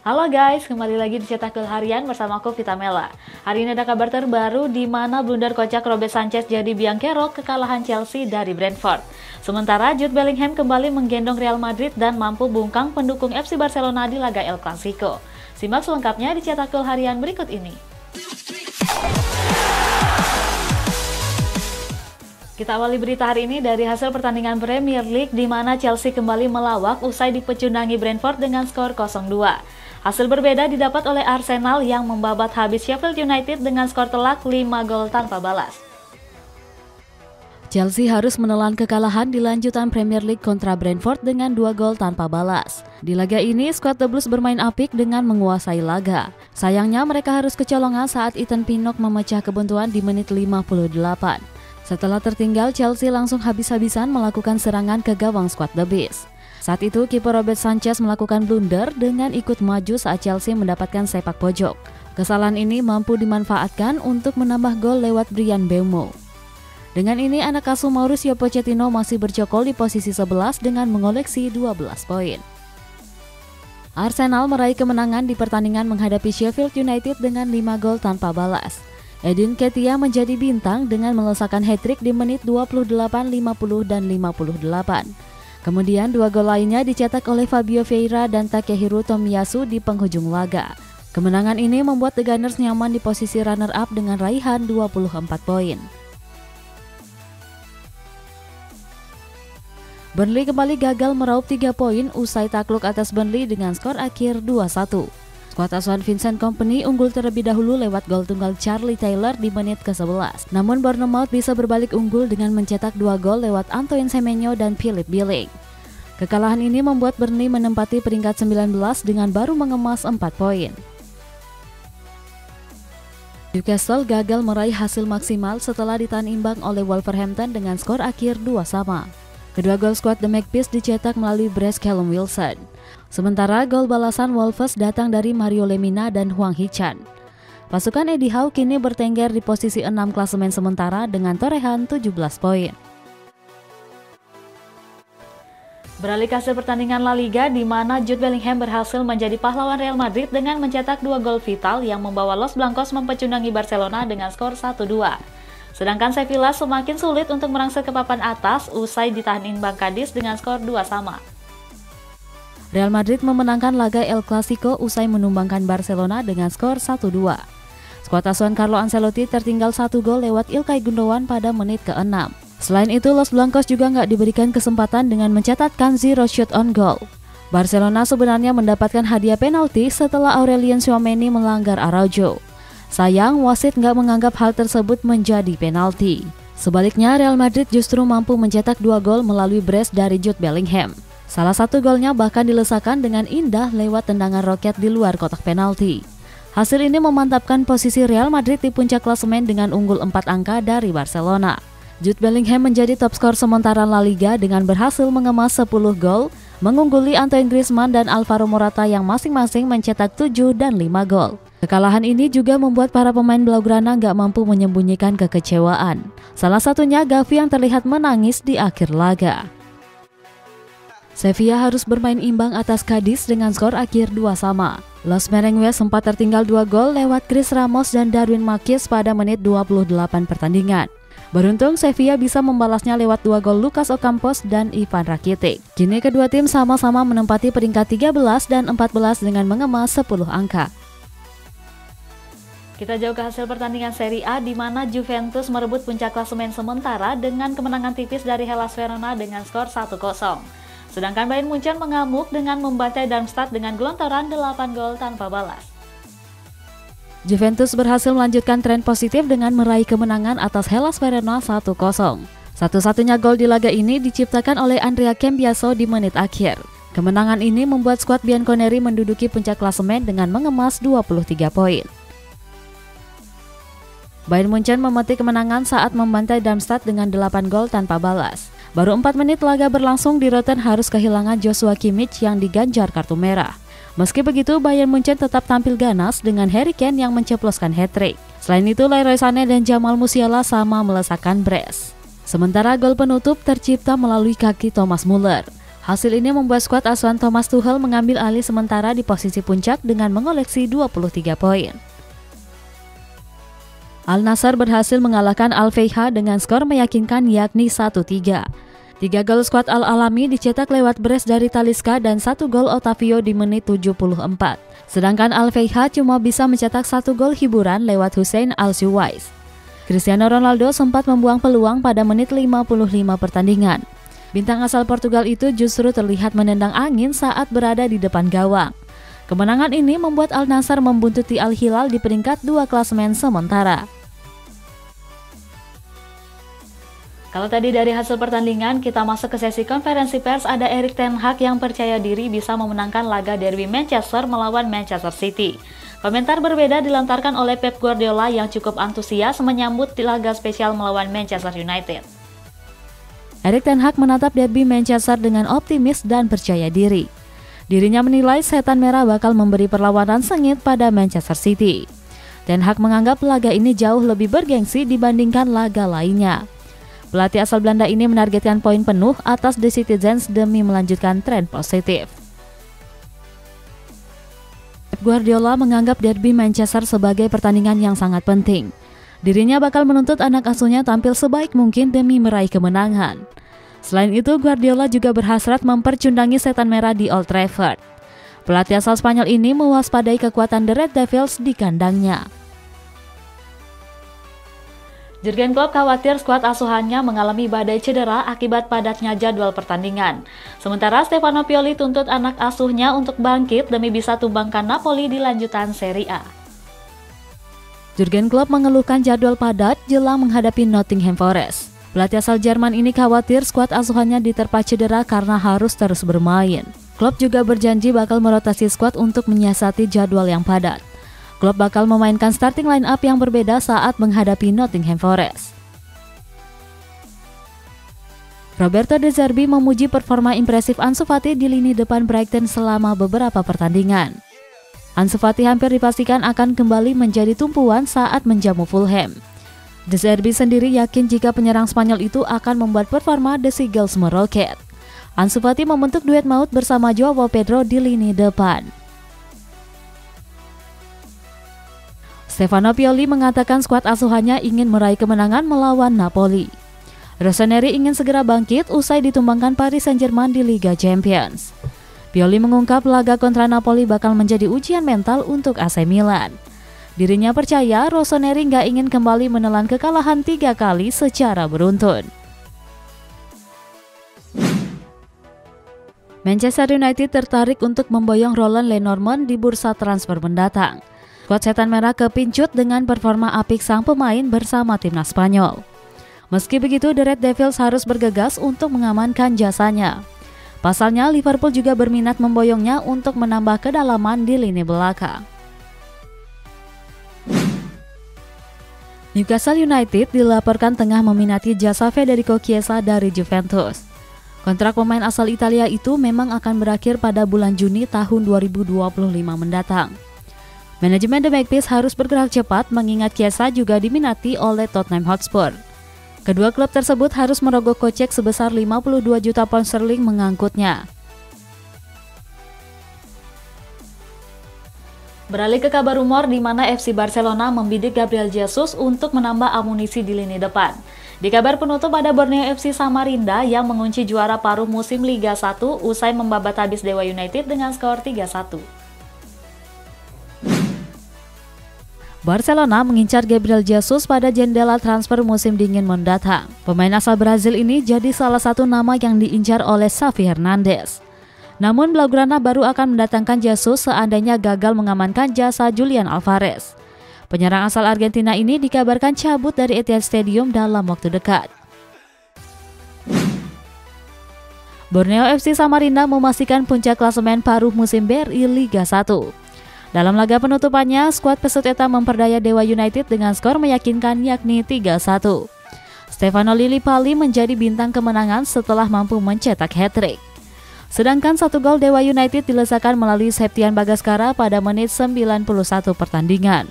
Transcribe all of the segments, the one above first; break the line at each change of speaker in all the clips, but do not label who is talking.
Halo guys, kembali lagi di Cetak Gol Harian bersama aku Vita Mela. Hari ini ada kabar terbaru di mana blunder kocak Robert Sanchez jadi biang kerok kekalahan Chelsea dari Brentford. Sementara Jude Bellingham kembali menggendong Real Madrid dan mampu bungkang pendukung FC Barcelona di laga El Clasico. Simak selengkapnya di Cetak Gol Harian berikut ini. Kita awali berita hari ini dari hasil pertandingan Premier League di mana Chelsea kembali melawak usai dipecundangi Brentford dengan skor 0-2. Hasil berbeda didapat oleh Arsenal yang membabat habis Sheffield United dengan skor telak 5 gol tanpa balas.
Chelsea harus menelan kekalahan di lanjutan Premier League kontra Brentford dengan dua gol tanpa balas. Di laga ini, skuad The Blues bermain apik dengan menguasai laga. Sayangnya mereka harus kecolongan saat Ethan Pinnock memecah kebuntuan di menit 58. Setelah tertinggal, Chelsea langsung habis-habisan melakukan serangan ke gawang skuad The Beast. Saat itu, kiper Robert Sanchez melakukan blunder dengan ikut maju saat Chelsea mendapatkan sepak pojok. Kesalahan ini mampu dimanfaatkan untuk menambah gol lewat Brian Beumo. Dengan ini, anak asuh Mauricio Pochettino masih bercokol di posisi 11 dengan mengoleksi 12 poin. Arsenal meraih kemenangan di pertandingan menghadapi Sheffield United dengan 5 gol tanpa balas. Edin Ketia menjadi bintang dengan melesakkan hat-trick di menit 28, 50, dan 58. Kemudian dua gol lainnya dicetak oleh Fabio Vieira dan Takehiro Tomiyasu di penghujung laga. Kemenangan ini membuat The Gunners nyaman di posisi runner-up dengan raihan 24 poin. Burnley kembali gagal meraup 3 poin usai takluk atas Burnley dengan skor akhir 2-1. Skuad asuhan Vincent Company unggul terlebih dahulu lewat gol tunggal Charlie Taylor di menit ke-11. Namun Bournemouth bisa berbalik unggul dengan mencetak dua gol lewat Antoine Semenyo dan Philip Billing. Kekalahan ini membuat Burnley menempati peringkat 19 dengan baru mengemas 4 poin. Newcastle gagal meraih hasil maksimal setelah ditahan imbang oleh Wolverhampton dengan skor akhir 2 sama. Kedua gol skuad The Magpies dicetak melalui brace Callum Wilson. Sementara gol balasan Wolves datang dari Mario Lemina dan Huang Hichan. Pasukan Eddie Howe kini bertengger di posisi 6 klasemen sementara dengan torehan 17 poin.
Beralih ke hasil pertandingan La Liga di mana Jude Bellingham berhasil menjadi pahlawan Real Madrid dengan mencetak dua gol vital yang membawa Los Blancos mempecundangi Barcelona dengan skor 1-2. Sedangkan Sevilla semakin sulit untuk merangsek ke papan atas usai ditahan imbang Cadiz dengan skor 2 sama.
Real Madrid memenangkan laga El Clasico usai menumbangkan Barcelona dengan skor 1-2. Skuad asuhan Carlo Ancelotti tertinggal satu gol lewat Ilkay Gundogan pada menit ke-6. Selain itu, Los Blancos juga nggak diberikan kesempatan dengan mencatatkan zero shot on goal. Barcelona sebenarnya mendapatkan hadiah penalti setelah Aurelien Tchouameni melanggar Araujo. Sayang, wasit nggak menganggap hal tersebut menjadi penalti. Sebaliknya, Real Madrid justru mampu mencetak dua gol melalui brace dari Jude Bellingham. Salah satu golnya bahkan dilesakan dengan indah lewat tendangan roket di luar kotak penalti. Hasil ini memantapkan posisi Real Madrid di puncak klasemen dengan unggul 4 angka dari Barcelona. Jude Bellingham menjadi top skor sementara La Liga dengan berhasil mengemas 10 gol, mengungguli Antoine Griezmann dan Alvaro Morata yang masing-masing mencetak 7 dan 5 gol. Kekalahan ini juga membuat para pemain Blaugrana nggak mampu menyembunyikan kekecewaan. Salah satunya Gavi yang terlihat menangis di akhir laga. Sevilla harus bermain imbang atas Cadiz dengan skor akhir 2 sama. Los Merengues sempat tertinggal 2 gol lewat Chris Ramos dan Darwin Marquez pada menit 28 pertandingan. Beruntung Sevilla bisa membalasnya lewat dua gol Lucas Ocampos dan Ivan Rakitic. Kini kedua tim sama-sama menempati peringkat 13 dan 14 dengan mengemas 10 angka.
Kita jauh ke hasil pertandingan Serie A di mana Juventus merebut puncak klasemen sementara dengan kemenangan tipis dari Hellas Verona dengan skor 1-0. Sedangkan Bayern Munchen mengamuk dengan membantai Darmstadt dengan gelontoran 8 gol tanpa balas.
Juventus berhasil melanjutkan tren positif dengan meraih kemenangan atas Hellas Verona 1-0. Satu-satunya gol di laga ini diciptakan oleh Andrea Cambiaso di menit akhir. Kemenangan ini membuat skuad Bianconeri menduduki puncak klasemen dengan mengemas 23 poin. Bayern Munchen memetik kemenangan saat membantai Darmstadt dengan 8 gol tanpa balas. Baru 4 menit laga berlangsung di Rotten harus kehilangan Joshua Kimmich yang diganjar kartu merah. Meski begitu, Bayern Munchen tetap tampil ganas dengan Harry Kane yang menceploskan hat-trick. Selain itu, Leroy Sané dan Jamal Musiala sama melesakkan brace. Sementara gol penutup tercipta melalui kaki Thomas Muller. Hasil ini membuat skuad asuhan Thomas Tuchel mengambil alih sementara di posisi puncak dengan mengoleksi 23 poin. Al Nassr berhasil mengalahkan Al Feiha dengan skor meyakinkan yakni 1-3. Tiga gol skuad Al Alami dicetak lewat Bres dari Taliska dan satu gol Otavio di menit 74. Sedangkan Al Feiha cuma bisa mencetak satu gol hiburan lewat Hussein Al Suwais. Cristiano Ronaldo sempat membuang peluang pada menit 55 pertandingan. Bintang asal Portugal itu justru terlihat menendang angin saat berada di depan gawang. Kemenangan ini membuat Al Nassr membuntuti Al Hilal di peringkat dua klasemen sementara.
Kalau tadi dari hasil pertandingan, kita masuk ke sesi konferensi pers ada Erik Ten Hag yang percaya diri bisa memenangkan laga derby Manchester melawan Manchester City. Komentar berbeda dilontarkan oleh Pep Guardiola yang cukup antusias menyambut laga spesial melawan Manchester United.
Erik Ten Hag menatap derby Manchester dengan optimis dan percaya diri. Dirinya menilai setan merah bakal memberi perlawanan sengit pada Manchester City. Ten Hag menganggap laga ini jauh lebih bergengsi dibandingkan laga lainnya. Pelatih asal Belanda ini menargetkan poin penuh atas The Citizens demi melanjutkan tren positif. Guardiola menganggap derby Manchester sebagai pertandingan yang sangat penting. Dirinya bakal menuntut anak asuhnya tampil sebaik mungkin demi meraih kemenangan. Selain itu, Guardiola juga berhasrat mempercundangi setan merah di Old Trafford. Pelatih asal Spanyol ini mewaspadai kekuatan The Red Devils di kandangnya.
Jurgen Klopp khawatir skuad asuhannya mengalami badai cedera akibat padatnya jadwal pertandingan. Sementara Stefano Pioli tuntut anak asuhnya untuk bangkit demi bisa tumbangkan Napoli di lanjutan Serie A.
Jurgen Klopp mengeluhkan jadwal padat jelang menghadapi Nottingham Forest. Pelatih asal Jerman ini khawatir skuad asuhannya diterpa cedera karena harus terus bermain. Klopp juga berjanji bakal merotasi skuad untuk menyiasati jadwal yang padat. Klopp bakal memainkan starting line up yang berbeda saat menghadapi Nottingham Forest. Roberto De Zerbi memuji performa impresif Ansu Fati di lini depan Brighton selama beberapa pertandingan. Ansu Fati hampir dipastikan akan kembali menjadi tumpuan saat menjamu Fulham. De Zerbi sendiri yakin jika penyerang Spanyol itu akan membuat performa The Seagulls meroket. Ansu Fati membentuk duet maut bersama Joao Pedro di lini depan. Stefano Pioli mengatakan skuad asuhannya ingin meraih kemenangan melawan Napoli. Rossoneri ingin segera bangkit usai ditumbangkan Paris Saint-Germain di Liga Champions. Pioli mengungkap laga kontra Napoli bakal menjadi ujian mental untuk AC Milan. Dirinya percaya Rossoneri nggak ingin kembali menelan kekalahan tiga kali secara beruntun. Manchester United tertarik untuk memboyong Roland Lenormand di bursa transfer mendatang. Skuad Setan Merah kepincut dengan performa apik sang pemain bersama timnas Spanyol. Meski begitu, The Red Devils harus bergegas untuk mengamankan jasanya. Pasalnya, Liverpool juga berminat memboyongnya untuk menambah kedalaman di lini belakang. Newcastle United dilaporkan tengah meminati jasa Federico Chiesa dari Juventus. Kontrak pemain asal Italia itu memang akan berakhir pada bulan Juni tahun 2025 mendatang. Manajemen The Magpies harus bergerak cepat mengingat Chiesa juga diminati oleh Tottenham Hotspur. Kedua klub tersebut harus merogoh kocek sebesar 52 juta pound sterling mengangkutnya.
Beralih ke kabar rumor di mana FC Barcelona membidik Gabriel Jesus untuk menambah amunisi di lini depan. Di kabar penutup ada Borneo FC Samarinda yang mengunci juara paruh musim Liga 1 usai membabat habis Dewa United dengan skor 3-1.
Barcelona mengincar Gabriel Jesus pada jendela transfer musim dingin mendatang. Pemain asal Brazil ini jadi salah satu nama yang diincar oleh Xavi Hernandez. Namun Blaugrana baru akan mendatangkan Jesus seandainya gagal mengamankan jasa Julian Alvarez. Penyerang asal Argentina ini dikabarkan cabut dari Etihad Stadium dalam waktu dekat. Borneo FC Samarinda memastikan puncak klasemen paruh musim BRI Liga 1. Dalam laga penutupannya, skuad pesut Eta memperdaya Dewa United dengan skor meyakinkan yakni 3-1. Stefano Lillipali menjadi bintang kemenangan setelah mampu mencetak hat-trick. Sedangkan satu gol Dewa United dilesakan melalui Septian Bagaskara pada menit 91 pertandingan.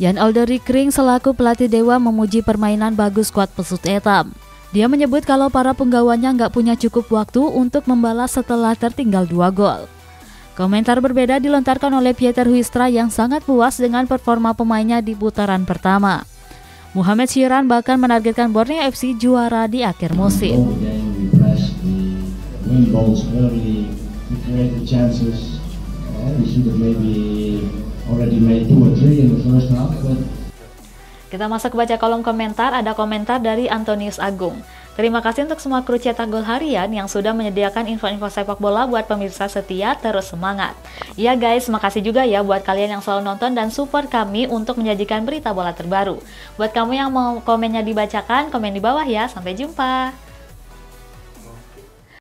Jan Alderi Kring selaku pelatih Dewa memuji permainan bagus skuad pesut etam. Dia menyebut kalau para penggawanya nggak punya cukup waktu untuk membalas setelah tertinggal dua gol. Komentar berbeda dilontarkan oleh Pieter Huistra yang sangat puas dengan performa pemainnya di putaran pertama. Muhammad Syiran bahkan menargetkan Borneo FC juara di akhir musim. Kita masuk baca kolom komentar, ada komentar dari Antonius Agung. Terima kasih untuk semua kru cetak gol harian yang sudah menyediakan info-info sepak bola buat pemirsa setia terus semangat. Ya guys, makasih juga ya buat kalian yang selalu nonton dan support kami untuk menyajikan berita bola terbaru. Buat kamu yang mau komennya dibacakan, komen di bawah ya. Sampai jumpa.